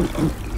Mm-mm.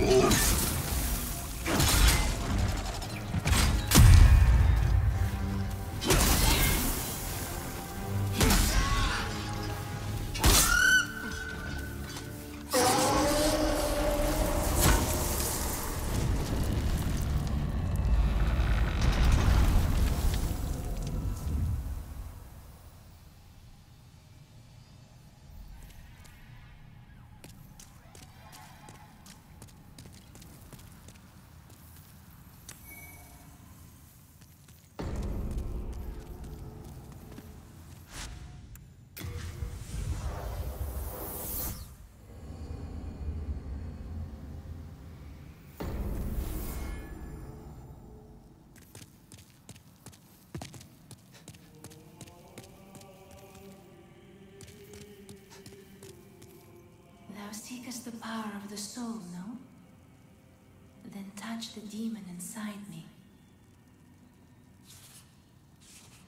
Seekest the power of the soul, no? Then touch the demon inside me.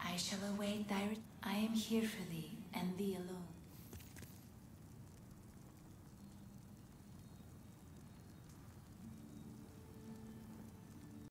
I shall await thy... I am here for thee, and thee alone.